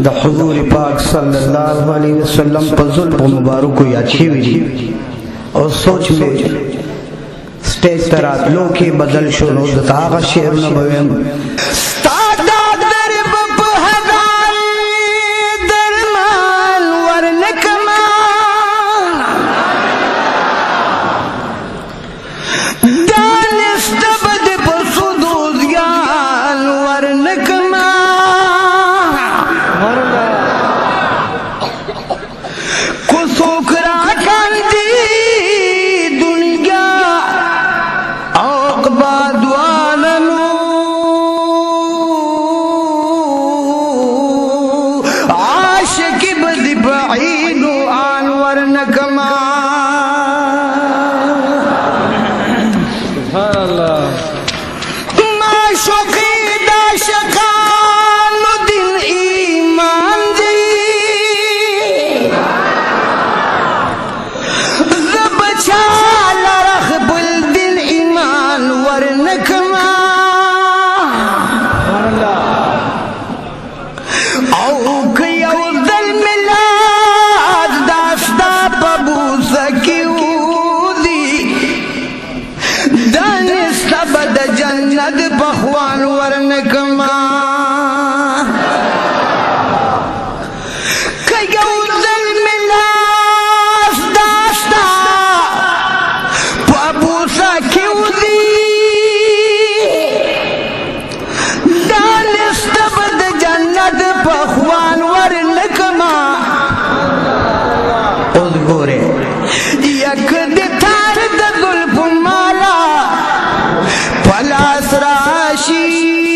The हजूर पाक सल्लल्लाहु अलैहि वसल्लम पर जुल्फ मुबारक हुई, अच्छी हुई और सोच में स्टेज तरात लो के बदल शुरू दता शेर न भवेम Sedara.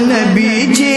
नबीजी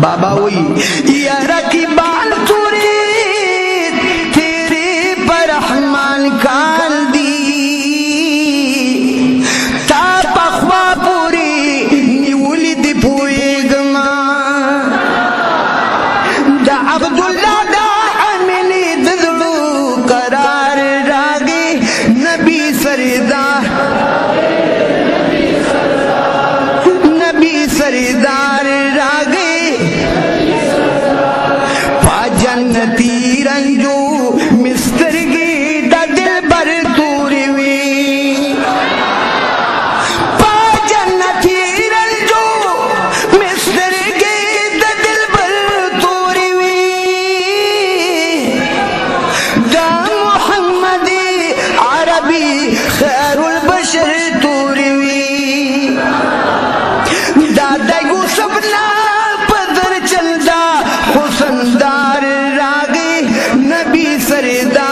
Baba wai iyaye. भी सरदा